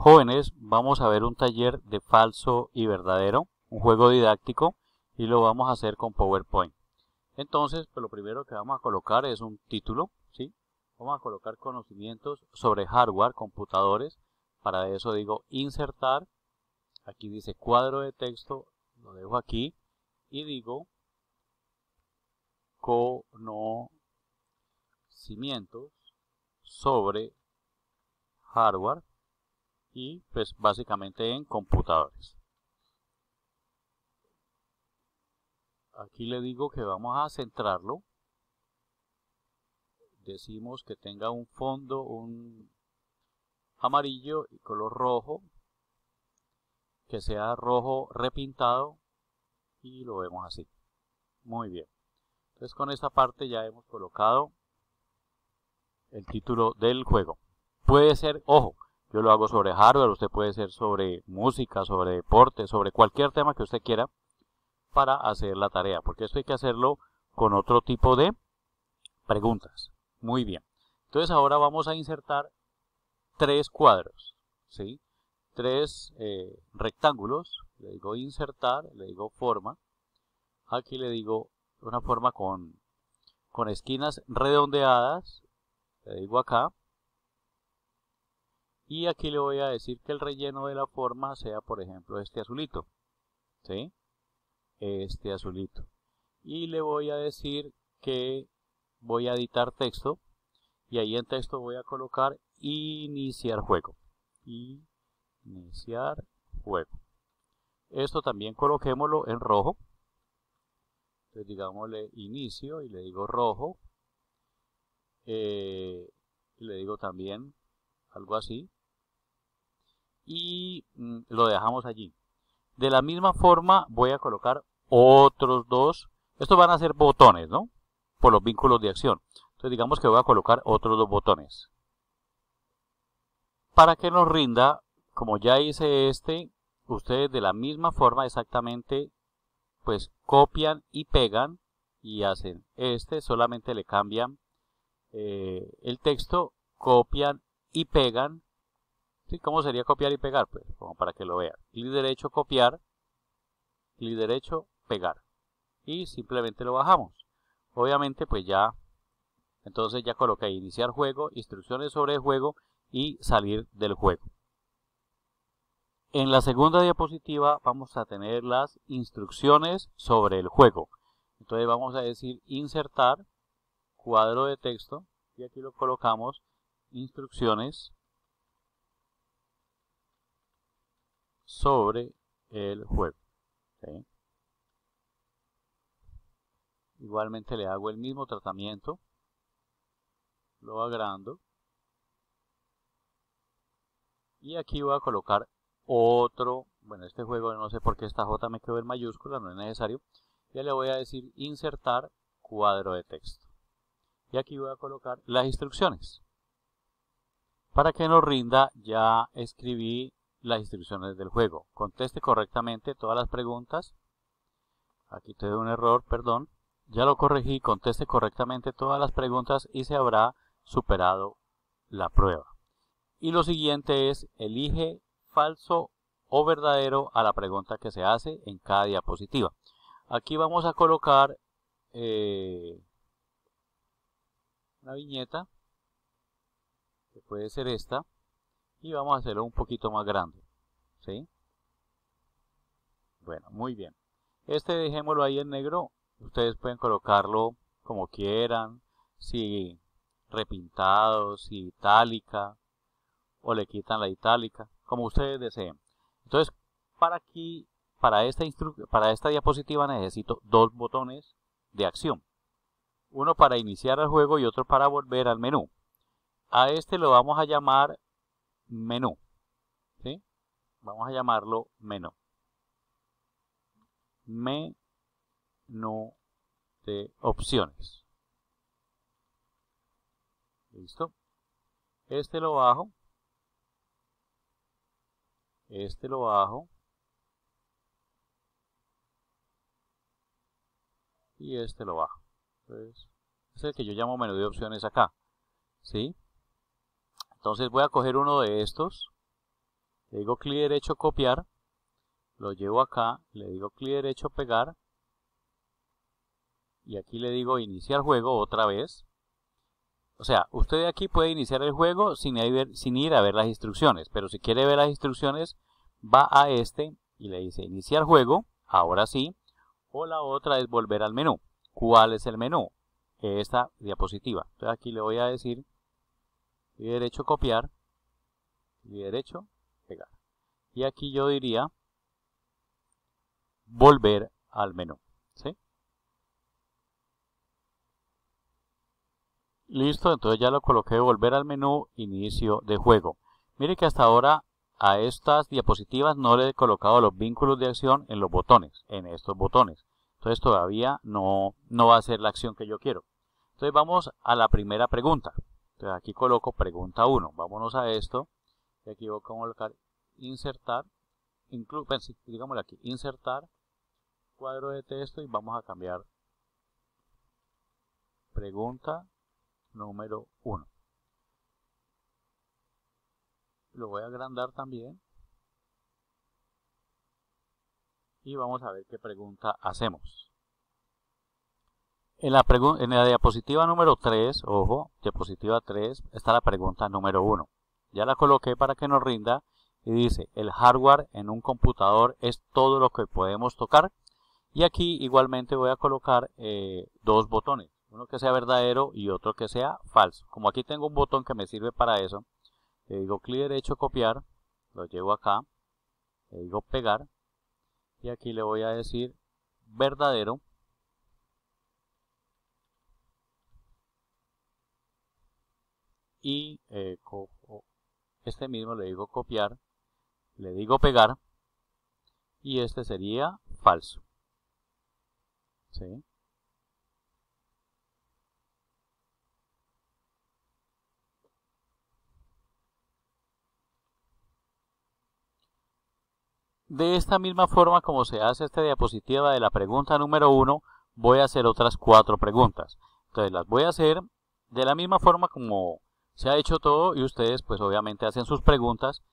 Jóvenes, vamos a ver un taller de falso y verdadero, un juego didáctico y lo vamos a hacer con PowerPoint. Entonces, pues lo primero que vamos a colocar es un título, ¿sí? Vamos a colocar conocimientos sobre hardware, computadores. Para eso digo insertar. Aquí dice cuadro de texto, lo dejo aquí y digo conocimientos sobre hardware y pues básicamente en computadores. Aquí le digo que vamos a centrarlo. Decimos que tenga un fondo, un amarillo y color rojo. Que sea rojo repintado y lo vemos así. Muy bien. Entonces con esta parte ya hemos colocado el título del juego. Puede ser, ojo, yo lo hago sobre hardware, usted puede ser sobre música, sobre deporte, sobre cualquier tema que usted quiera para hacer la tarea, porque esto hay que hacerlo con otro tipo de preguntas. Muy bien. Entonces ahora vamos a insertar tres cuadros, ¿sí? Tres eh, rectángulos. Le digo insertar, le digo forma. Aquí le digo una forma con, con esquinas redondeadas. Le digo acá y aquí le voy a decir que el relleno de la forma sea, por ejemplo, este azulito. ¿Sí? Este azulito. Y le voy a decir que voy a editar texto. Y ahí en texto voy a colocar iniciar juego. Iniciar juego. Esto también coloquémoslo en rojo. Entonces digámosle inicio y le digo rojo. Eh, y le digo también algo así y mm, lo dejamos allí. De la misma forma voy a colocar otros dos. Estos van a ser botones, ¿no? Por los vínculos de acción. Entonces digamos que voy a colocar otros dos botones. Para que nos rinda, como ya hice este, ustedes de la misma forma exactamente, pues copian y pegan y hacen este, solamente le cambian eh, el texto, copian y pegan ¿Cómo sería copiar y pegar? Pues como para que lo vean. Clic derecho, copiar. Clic derecho, pegar. Y simplemente lo bajamos. Obviamente pues ya, entonces ya coloqué iniciar juego, instrucciones sobre el juego y salir del juego. En la segunda diapositiva vamos a tener las instrucciones sobre el juego. Entonces vamos a decir insertar cuadro de texto y aquí lo colocamos instrucciones sobre el juego. Igualmente le hago el mismo tratamiento. Lo agrando. Y aquí voy a colocar otro. Bueno, este juego no sé por qué esta J me quedó en mayúscula, no es necesario. Ya le voy a decir insertar cuadro de texto. Y aquí voy a colocar las instrucciones. Para que nos rinda, ya escribí las instrucciones del juego. Conteste correctamente todas las preguntas. Aquí te doy un error, perdón. Ya lo corregí, conteste correctamente todas las preguntas y se habrá superado la prueba. Y lo siguiente es, elige falso o verdadero a la pregunta que se hace en cada diapositiva. Aquí vamos a colocar eh, una viñeta, que puede ser esta y vamos a hacerlo un poquito más grande. ¿Sí? Bueno, muy bien. Este dejémoslo ahí en negro. Ustedes pueden colocarlo como quieran. Si repintado, si itálica. O le quitan la itálica. Como ustedes deseen. Entonces, para aquí, para esta, para esta diapositiva necesito dos botones de acción. Uno para iniciar el juego y otro para volver al menú. A este lo vamos a llamar menú. ¿sí? Vamos a llamarlo menú. Menú de opciones. ¿Listo? Este lo bajo. Este lo bajo. Y este lo bajo. Entonces, es el que yo llamo menú de opciones acá. ¿Sí? Entonces voy a coger uno de estos le digo clic derecho copiar, lo llevo acá, le digo clic derecho pegar, y aquí le digo iniciar juego otra vez. O sea, usted aquí puede iniciar el juego sin ir, a ver las instrucciones, pero si quiere ver las instrucciones, va a este y le dice iniciar juego, ahora sí, o la otra es volver al menú. ¿Cuál es el menú? Esta diapositiva. Entonces aquí le voy a decir, y derecho copiar, y derecho pegar. Y aquí yo diría volver al menú. ¿sí? Listo, entonces ya lo coloqué volver al menú inicio de juego. Mire que hasta ahora a estas diapositivas no le he colocado los vínculos de acción en los botones, en estos botones. Entonces todavía no, no va a ser la acción que yo quiero. Entonces vamos a la primera pregunta. Entonces aquí coloco pregunta 1. Vámonos a esto. Y aquí voy a colocar insertar. Pues digámosle aquí, insertar cuadro de texto y vamos a cambiar pregunta número 1 lo voy a agrandar también y vamos a ver qué pregunta hacemos en la, diapositiva número 3 ojo, diapositiva 3 está la pregunta número 1 ya la coloqué para que nos rinda y dice el hardware en un computador es todo lo que podemos tocar y aquí igualmente voy a colocar eh, dos botones uno que sea verdadero y otro que sea falso. Como aquí tengo un botón que me sirve para eso le digo clic derecho copiar, lo llevo acá, le digo pegar y aquí le voy a decir verdadero y eh, este mismo le digo copiar, le digo pegar y este sería falso. ¿Sí? De esta misma forma como se hace esta diapositiva de la pregunta número 1, voy a hacer otras cuatro preguntas. Entonces las voy a hacer de la misma forma como se ha hecho todo y ustedes pues obviamente hacen sus preguntas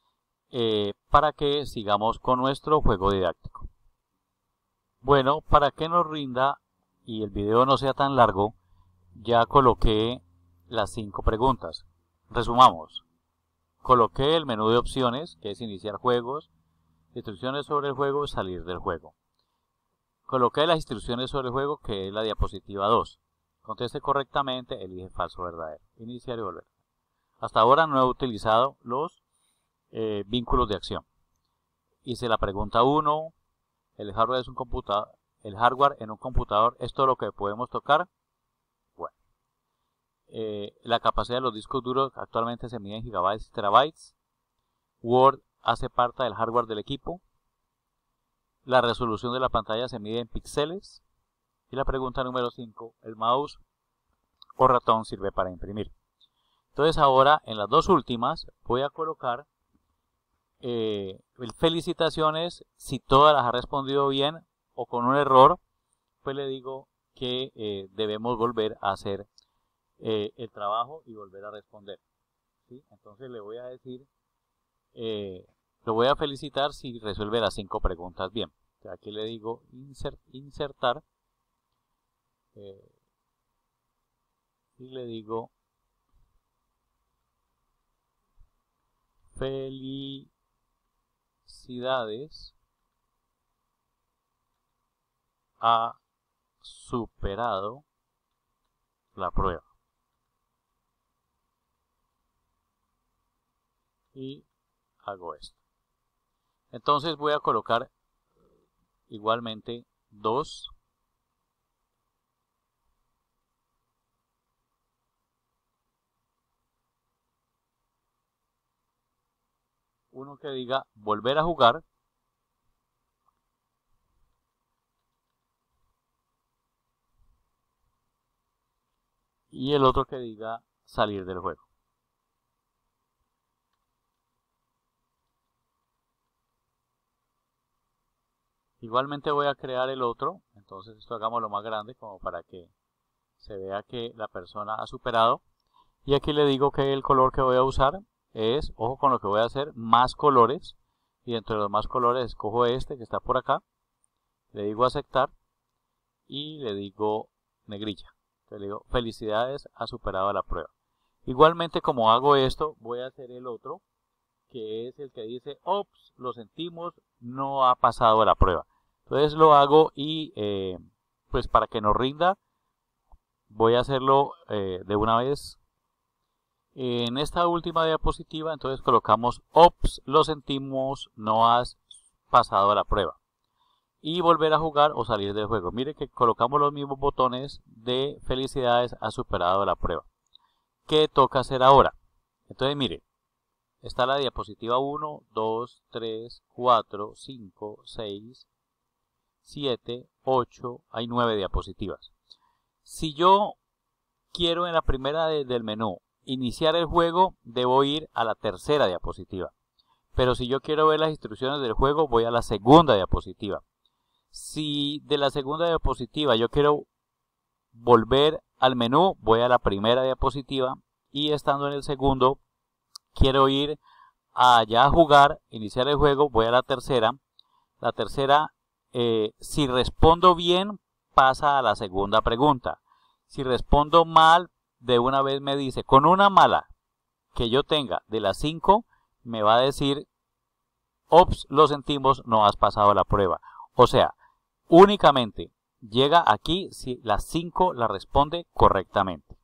eh, para que sigamos con nuestro juego didáctico. Bueno, para que nos rinda y el video no sea tan largo, ya coloqué las cinco preguntas. Resumamos. Coloqué el menú de opciones, que es iniciar juegos, Instrucciones sobre el juego, salir del juego. Coloqué las instrucciones sobre el juego, que es la diapositiva 2. Conteste correctamente, elige falso verdadero. Iniciar y volver. Hasta ahora no he utilizado los eh, vínculos de acción. Hice la pregunta 1. El hardware es un computador. El hardware en un computador es todo lo que podemos tocar. Bueno. Eh, la capacidad de los discos duros actualmente se mide en gigabytes y terabytes. Word hace parte del hardware del equipo. La resolución de la pantalla se mide en píxeles. Y la pregunta número 5, ¿el mouse o ratón sirve para imprimir? Entonces ahora en las dos últimas voy a colocar eh, felicitaciones si todas las ha respondido bien o con un error, pues le digo que eh, debemos volver a hacer eh, el trabajo y volver a responder. Entonces le voy a decir lo voy a felicitar si resuelve las cinco preguntas bien. Aquí le digo insertar eh, y le digo felicidades ha superado la prueba. Y hago esto. Entonces voy a colocar igualmente dos uno que diga volver a jugar y el otro que diga salir del juego. Igualmente voy a crear el otro, entonces esto hagámoslo más grande como para que se vea que la persona ha superado. Y aquí le digo que el color que voy a usar es, ojo con lo que voy a hacer, más colores. y entre los más colores escojo este que está por acá, le digo aceptar y le digo negrilla. le digo felicidades, ha superado la prueba. Igualmente como hago esto, voy a hacer el otro, que es el que dice, ops, lo sentimos, no ha pasado la prueba. Entonces lo hago y eh, pues para que nos rinda, voy a hacerlo eh, de una vez. En esta última diapositiva, entonces colocamos, ops, lo sentimos, no has pasado la prueba. Y volver a jugar o salir del juego. Mire que colocamos los mismos botones de felicidades, ha superado la prueba. ¿Qué toca hacer ahora? Entonces, mire, está la diapositiva 1, 2, 3, 4, 5, 6, 7, 8, hay 9 diapositivas. Si yo quiero en la primera del menú iniciar el juego, debo ir a la tercera diapositiva. Pero si yo quiero ver las instrucciones del juego, voy a la segunda diapositiva. Si de la segunda diapositiva yo quiero volver al menú, voy a la primera diapositiva y estando en el segundo, quiero ir allá a jugar, iniciar el juego, voy a la tercera. La tercera, eh, si respondo bien, pasa a la segunda pregunta. Si respondo mal, de una vez me dice, con una mala que yo tenga de las cinco, me va a decir, ops, lo sentimos, no has pasado la prueba. O sea, únicamente llega aquí si las 5 la responde correctamente.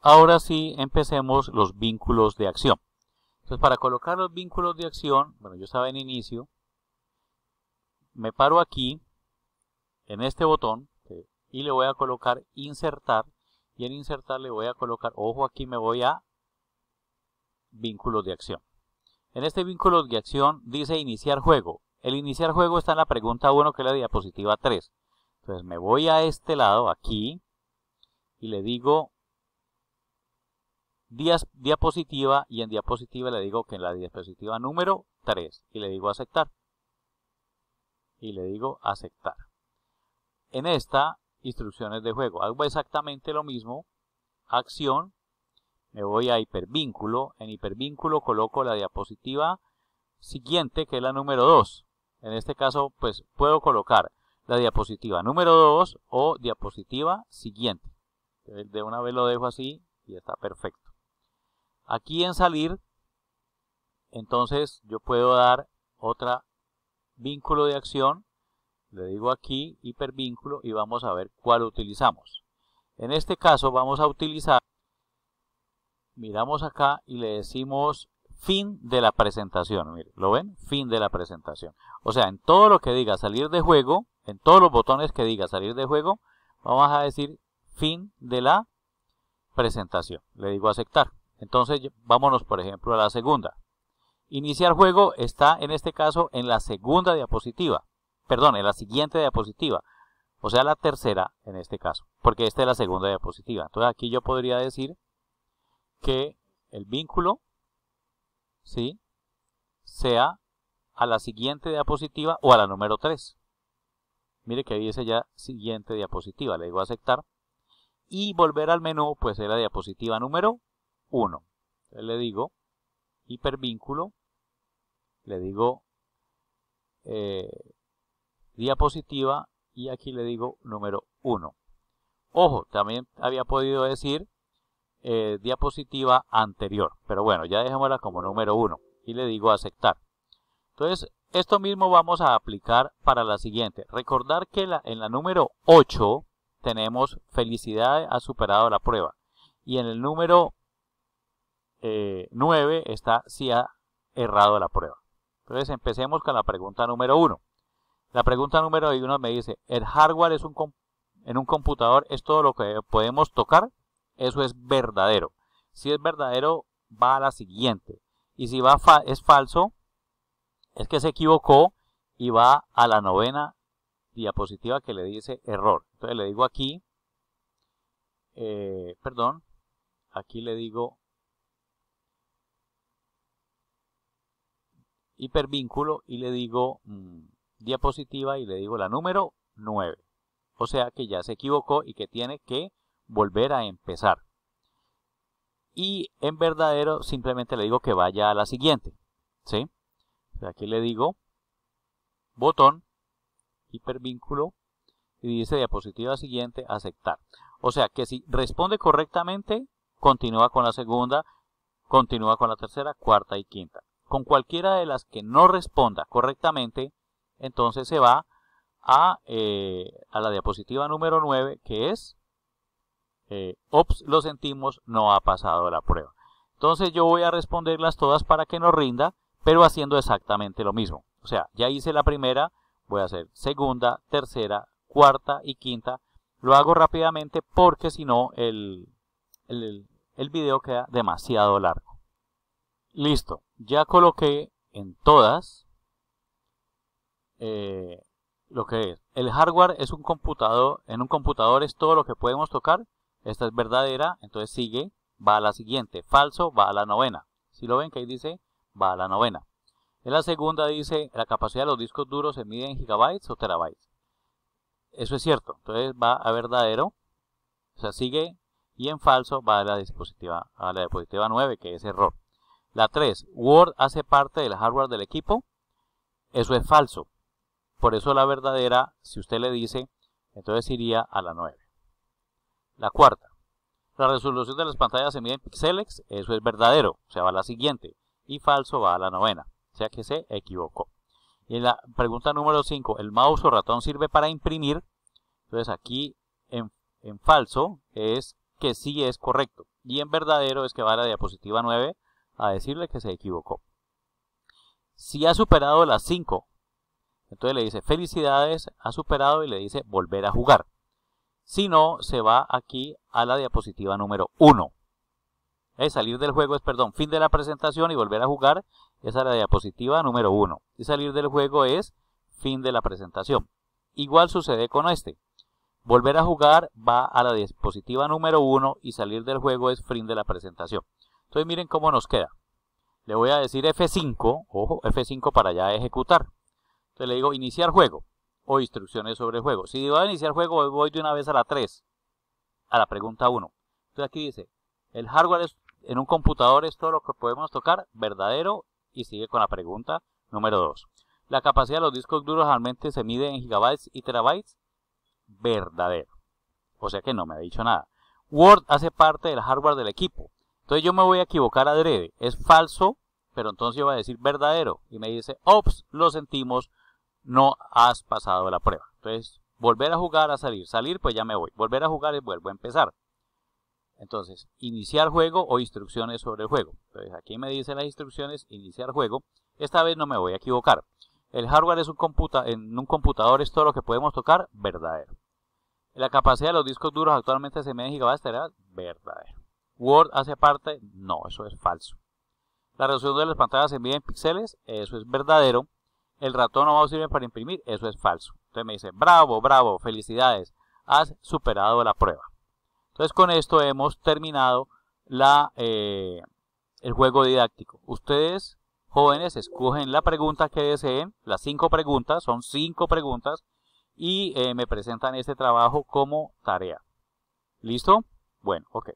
Ahora sí, empecemos los vínculos de acción. Entonces, para colocar los vínculos de acción, bueno, yo estaba en inicio, me paro aquí, en este botón, y le voy a colocar insertar, y en insertar le voy a colocar, ojo aquí me voy a vínculos de acción. En este vínculo de acción dice iniciar juego. El iniciar juego está en la pregunta 1 que es la diapositiva 3. Entonces me voy a este lado, aquí, y le digo diapositiva y en diapositiva le digo que en la diapositiva número 3 y le digo aceptar. Y le digo aceptar. En esta, instrucciones de juego. Hago exactamente lo mismo. Acción. Me voy a hipervínculo. En hipervínculo coloco la diapositiva siguiente, que es la número 2. En este caso, pues puedo colocar la diapositiva número 2 o diapositiva siguiente. De una vez lo dejo así y está perfecto. Aquí en salir, entonces yo puedo dar otra vínculo de acción. Le digo aquí hipervínculo y vamos a ver cuál utilizamos. En este caso vamos a utilizar, miramos acá y le decimos fin de la presentación. Mire, ¿lo ven? Fin de la presentación. O sea, en todo lo que diga salir de juego, en todos los botones que diga salir de juego, vamos a decir fin de la presentación. Le digo aceptar. Entonces, vámonos por ejemplo a la segunda. Iniciar juego está en este caso en la segunda diapositiva. Perdón, en la siguiente diapositiva. O sea, la tercera en este caso. Porque esta es la segunda diapositiva. Entonces aquí yo podría decir que el vínculo ¿sí? sea a la siguiente diapositiva o a la número 3. Mire que ahí dice ya siguiente diapositiva. Le digo aceptar. Y volver al menú, pues es la diapositiva número 1. Entonces le digo hipervínculo. Le digo eh, diapositiva y aquí le digo número 1. Ojo, también había podido decir eh, diapositiva anterior. Pero bueno, ya dejémosla como número 1 y le digo aceptar. Entonces, esto mismo vamos a aplicar para la siguiente. Recordar que en la número 8 tenemos felicidad ha superado la prueba. Y en el número 9 eh, está si ha errado la prueba. Entonces empecemos con la pregunta número 1. La pregunta número 1 me dice, ¿el hardware es un en un computador es todo lo que podemos tocar? eso es verdadero. Si es verdadero, va a la siguiente. Y si va es falso, es que se equivocó y va a la novena diapositiva que le dice error. Entonces le digo aquí, eh, perdón, aquí le digo hipervínculo y le digo mm, diapositiva y le digo la número 9. O sea que ya se equivocó y que tiene que volver a empezar. Y en verdadero simplemente le digo que vaya a la siguiente. ¿sí? aquí le digo botón, hipervínculo, y dice diapositiva siguiente, aceptar. O sea que si responde correctamente, continúa con la segunda, continúa con la tercera, cuarta y quinta. Con cualquiera de las que no responda correctamente, entonces se va a, eh, a la diapositiva número 9, que es, eh, ops, lo sentimos, no ha pasado la prueba. Entonces yo voy a responderlas todas para que nos rinda, pero haciendo exactamente lo mismo. O sea, ya hice la primera, voy a hacer segunda, tercera, cuarta y quinta. Lo hago rápidamente porque si no el, el, video queda demasiado largo. Listo, ya coloqué en todas eh, lo que es. El hardware es un computador, en un computador es todo lo que podemos tocar. Esta es verdadera, entonces sigue, va a la siguiente. Falso, va a la novena. Si lo ven que ahí dice, va a la novena. En la segunda dice, la capacidad de los discos duros se mide en gigabytes o terabytes. Eso es cierto. Entonces va a verdadero, o sea, sigue, y en falso va a la diapositiva, a la diapositiva 9, que es error. La 3, Word hace parte del hardware del equipo. Eso es falso. Por eso la verdadera, si usted le dice, entonces iría a la 9. La cuarta, la resolución de las pantallas se mide en píxeles. Eso es verdadero, o sea, va a la siguiente. Y falso va a la novena sea que se equivocó. Y en la pregunta número 5, ¿el mouse o ratón sirve para imprimir? Entonces aquí en, falso es que sí es correcto. Y en verdadero es que va a la diapositiva 9 a decirle que se equivocó. Si ha superado las 5, entonces le dice felicidades, ha superado y le dice volver a jugar. Si no, se va aquí a la diapositiva número 1. Es salir del juego es, perdón, fin de la presentación y volver a jugar. Esa es la diapositiva número 1. Y salir del juego es fin de la presentación. Igual sucede con este. Volver a jugar va a la diapositiva número 1 y salir del juego es fin de la presentación. Entonces miren cómo nos queda. Le voy a decir F5, ojo, F5 para ya ejecutar. Entonces le digo iniciar juego o instrucciones sobre el juego. Si a iniciar juego, voy de una vez a la 3, a la pregunta 1. Entonces aquí dice, el hardware es en un computador es todo lo que podemos tocar, verdadero, y sigue con la pregunta número 2. La capacidad de los discos duros realmente se mide en gigabytes y terabytes, verdadero. O sea que no me ha dicho nada. Word hace parte del hardware del equipo. Entonces yo me voy a equivocar adrede. Es falso, pero entonces yo voy a decir verdadero. Y me dice, ops, lo sentimos, no has pasado la prueba. Entonces, volver a jugar a salir. Salir, pues ya me voy. Volver a jugar y vuelvo a empezar. Entonces, iniciar juego o instrucciones sobre el juego. Entonces, aquí me dice las instrucciones, iniciar juego. Esta vez no me voy a equivocar. El hardware es un computa en un computador es todo lo que podemos tocar, verdadero. La capacidad de los discos duros actualmente se mide en gigabytes, verdadero. Word hace parte, no, eso es falso. La resolución de las pantallas se mide en píxeles, eso es verdadero. El ratón no va a servir para imprimir, eso es falso. Entonces me dice, bravo, bravo, felicidades, has superado la prueba. Entonces con esto hemos terminado la, eh, el juego didáctico. Ustedes, jóvenes, escogen la pregunta que deseen, las cinco preguntas, son cinco preguntas, y eh, me presentan este trabajo como tarea. ¿Listo? Bueno, ok.